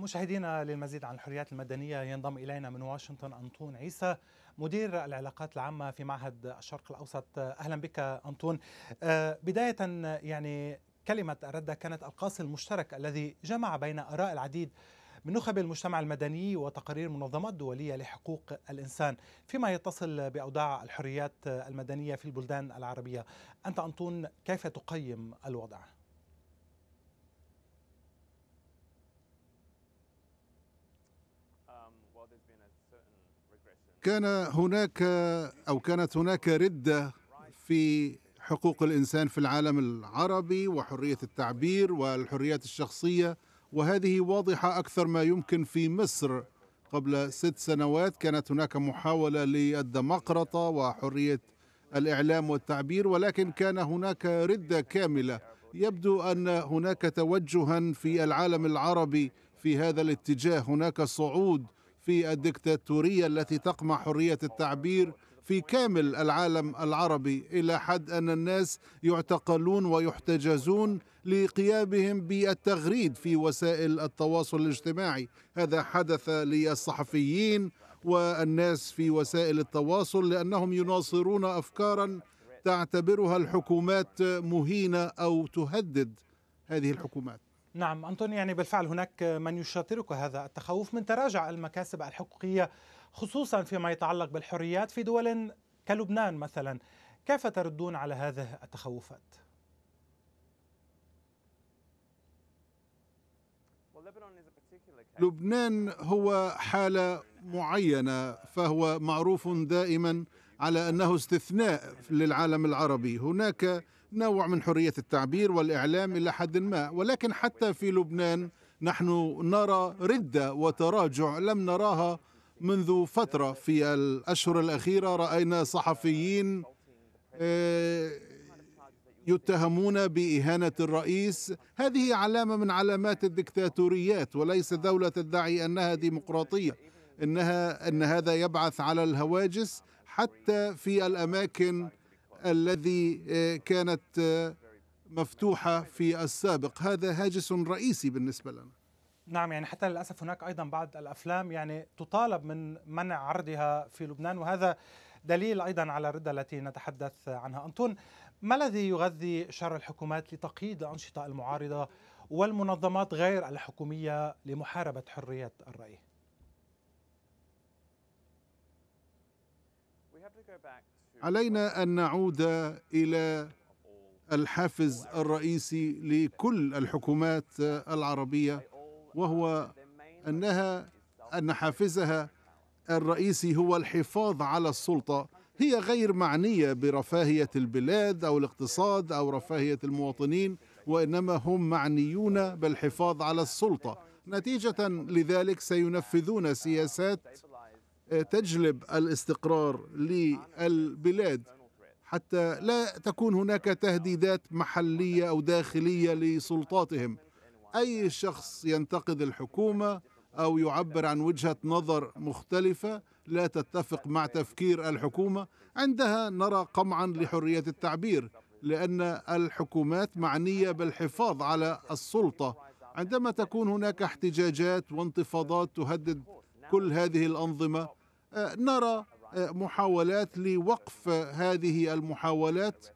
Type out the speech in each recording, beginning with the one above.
مشاهدينا للمزيد عن الحريات المدنية ينضم إلينا من واشنطن أنطون عيسى مدير العلاقات العامة في معهد الشرق الأوسط. أهلا بك أنطون. بداية يعني كلمة الردة كانت القاص المشترك الذي جمع بين آراء العديد من نخب المجتمع المدني وتقارير منظمات دولية لحقوق الإنسان فيما يتصل بأوضاع الحريات المدنية في البلدان العربية. أنت أنطون كيف تقيم الوضع؟ كان هناك أو كانت هناك ردة في حقوق الإنسان في العالم العربي وحرية التعبير والحريات الشخصية وهذه واضحة أكثر ما يمكن في مصر. قبل ست سنوات كانت هناك محاولة للديمقراطه وحرية الإعلام والتعبير ولكن كان هناك ردة كاملة. يبدو أن هناك توجها في العالم العربي في هذا الاتجاه. هناك صعود في الدكتاتورية التي تقمع حرية التعبير في كامل العالم العربي إلى حد أن الناس يعتقلون ويحتجزون لقيامهم بالتغريد في وسائل التواصل الاجتماعي. هذا حدث للصحفيين والناس في وسائل التواصل لأنهم يناصرون افكارا تعتبرها الحكومات مهينة أو تهدد هذه الحكومات. نعم أنطوني يعني بالفعل هناك من يشاطرك هذا التخوف من تراجع المكاسب الحقوقية خصوصا فيما يتعلق بالحريات في دول كلبنان مثلا كيف تردون على هذه التخوفات؟ لبنان هو حالة معينة فهو معروف دائما على أنه استثناء للعالم العربي هناك نوع من حرية التعبير والإعلام إلى حد ما. ولكن حتى في لبنان نحن نرى رده وتراجع لم نراها منذ فترة. في الأشهر الأخيرة رأينا صحفيين آه، يتهمون بإهانة الرئيس. هذه علامة من علامات الدكتاتوريات وليس دولة تدعي أنها ديمقراطية. إنها إن هذا يبعث على الهواجس حتى في الأماكن الذي آه، كانت آه، مفتوحة في السابق. هذا هاجس رئيسي بالنسبة لنا. نعم يعني حتى للأسف هناك أيضا بعض الأفلام يعني تطالب من منع عرضها في لبنان وهذا دليل أيضا على الردة التي نتحدث عنها. أنطون ما الذي يغذي شر الحكومات لتقييد الأنشطة المعارضة والمنظمات غير الحكومية لمحاربة حرية الرأي؟ علينا أن نعود إلى الحافز الرئيسي لكل الحكومات العربية وهو أنها أن حافزها الرئيسي هو الحفاظ على السلطة. هي غير معنية برفاهية البلاد أو الاقتصاد أو رفاهية المواطنين وإنما هم معنيون بالحفاظ على السلطة. نتيجة لذلك سينفذون سياسات تجلب الاستقرار للبلاد حتى لا تكون هناك تهديدات محلية أو داخلية لسلطاتهم. أي شخص ينتقد الحكومة أو يعبر عن وجهة نظر مختلفة لا تتفق مع تفكير الحكومة. عندها نرى قمعا لحرية التعبير لأن الحكومات معنية بالحفاظ على السلطة. عندما تكون هناك احتجاجات وانتفاضات تهدد كل هذه الأنظمة نرى آه، محاولات لوقف هذه المحاولات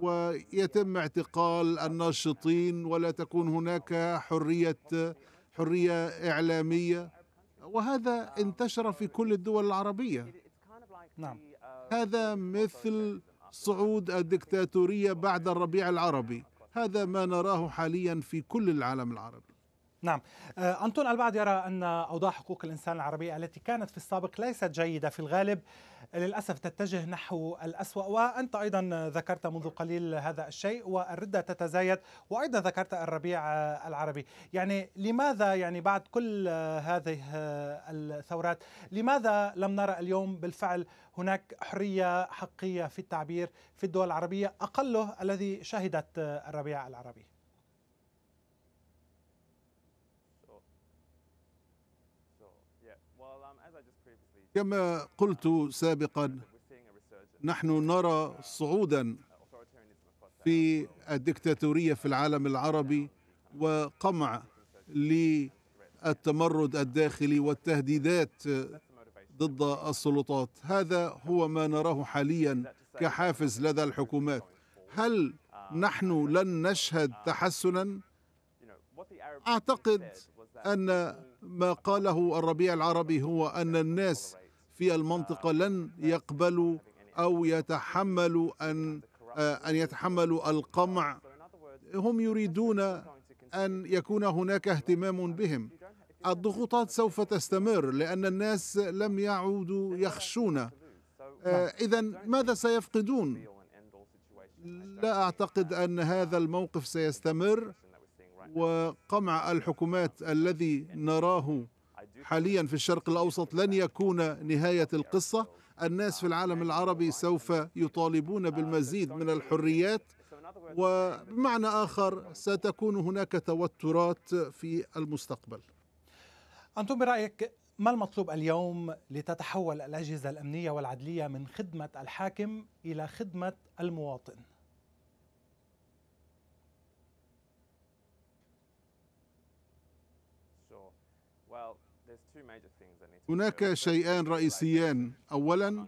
ويتم اعتقال الناشطين ولا تكون هناك حرية حرية إعلامية. وهذا انتشر في كل الدول العربية. نعم. هذا مثل صعود الدكتاتورية بعد الربيع العربي. هذا ما نراه حاليا في كل العالم العربي. نعم. آه، أنطون البعض يرى أن أوضاع حقوق الإنسان العربية التي كانت في السابق ليست جيدة في الغالب. للأسف تتجه نحو الأسوأ وأنت أيضا ذكرت منذ قليل هذا الشيء والردة تتزايد. وأيضا ذكرت الربيع العربي. يعني لماذا يعني بعد كل هذه الثورات لماذا لم نرى اليوم بالفعل هناك حرية حقية في التعبير في الدول العربية أقله الذي شهدت الربيع العربي؟ كما قلت سابقا نحن نرى صعودا في الدكتاتورية في العالم العربي وقمع التمرد الداخلي والتهديدات ضد السلطات. هذا هو ما نراه حاليا كحافز لدى الحكومات. هل نحن لن نشهد تحسنا؟ أعتقد أن ما قاله الربيع العربي هو أن الناس في المنطقة لن يقبلوا أو يتحملوا أن أن يتحملوا القمع. هم يريدون أن يكون هناك اهتمام بهم. الضغوطات سوف تستمر لأن الناس لم يعودوا يخشون. اذا ماذا سيفقدون؟ لا أعتقد أن هذا الموقف سيستمر. وقمع الحكومات الذي نراه حاليا في الشرق الأوسط لن يكون نهاية القصة. الناس في العالم العربي سوف يطالبون بالمزيد من الحريات وبمعنى آخر ستكون هناك توترات في المستقبل. أنتم برأيك ما المطلوب اليوم لتتحول الأجهزة الأمنية والعدلية من خدمة الحاكم إلى خدمة المواطن؟ هناك شيئان رئيسيان. اولا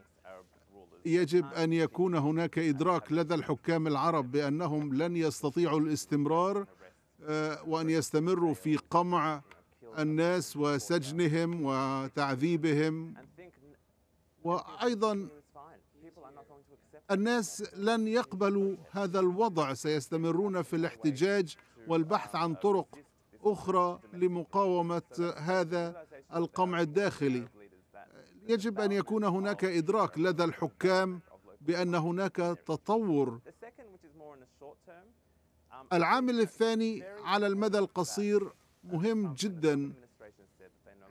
يجب أن يكون هناك إدراك لدى الحكام العرب بأنهم لن يستطيعوا الاستمرار آه، وأن يستمروا في قمع الناس وسجنهم وتعذيبهم. وأيضا الناس لن يقبلوا هذا الوضع. سيستمرون في الاحتجاج والبحث عن طرق أخرى لمقاومة هذا القمع الداخلي. يجب أن يكون هناك إدراك لدى الحكام بأن هناك تطور. العامل الثاني على المدى القصير مهم جدا.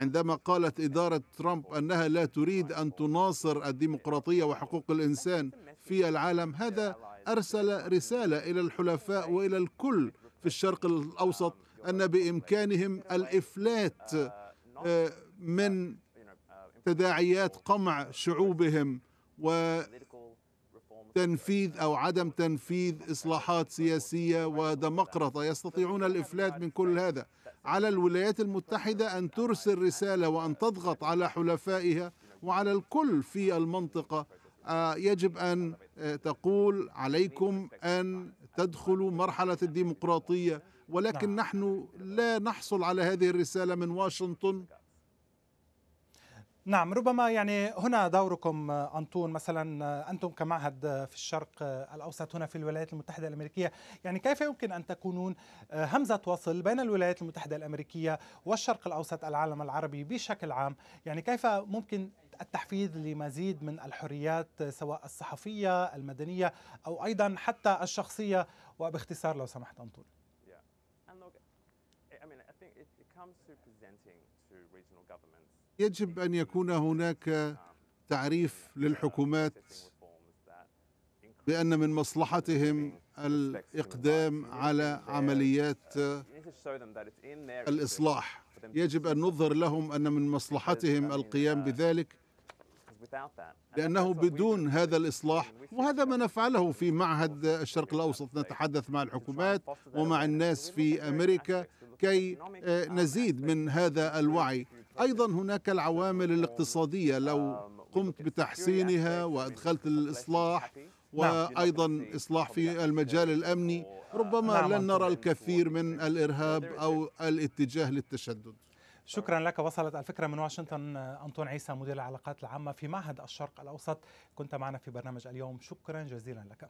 عندما قالت إدارة ترامب أنها لا تريد أن تناصر الديمقراطية وحقوق الإنسان في العالم هذا أرسل رسالة إلى الحلفاء وإلى الكل في الشرق الأوسط أن بإمكانهم الإفلات آه، من تداعيات قمع شعوبهم وتنفيذ أو عدم تنفيذ إصلاحات سياسية وديمقراطه يستطيعون الإفلات من كل هذا. على الولايات المتحدة أن ترسل رسالة وأن تضغط على حلفائها وعلى الكل في المنطقة. آه، يجب أن آه، تقول عليكم أن تدخلوا مرحلة الديمقراطية. ولكن نعم. نحن لا نحصل على هذه الرسالة من واشنطن. نعم ربما يعني هنا دوركم أنطون مثلا أنتم كمعهد في الشرق الأوسط هنا في الولايات المتحدة الأمريكية يعني كيف يمكن أن تكونون همزة وصل بين الولايات المتحدة الأمريكية والشرق الأوسط العالم العربي بشكل عام؟ يعني كيف ممكن التحفيز لمزيد من الحريات سواء الصحفية المدنية أو أيضا حتى الشخصية؟ وباختصار لو سمحت أنطون. يجب أن يكون هناك تعريف للحكومات بأن من مصلحتهم الإقدام على عمليات الإصلاح. يجب أن نظهر لهم أن من مصلحتهم القيام بذلك لأنه بدون هذا الإصلاح وهذا ما نفعله في معهد الشرق الأوسط نتحدث مع الحكومات ومع الناس في أمريكا كي نزيد من هذا الوعي. أيضا هناك العوامل الاقتصادية. لو قمت بتحسينها وأدخلت الإصلاح وأيضا إصلاح في المجال الأمني. ربما نعم، لن نرى الكثير من الإرهاب أو الاتجاه للتشدد. شكرا لك. وصلت الفكرة من واشنطن أنطون عيسى مدير العلاقات العامة في معهد الشرق الأوسط. كنت معنا في برنامج اليوم. شكرا جزيلا لك.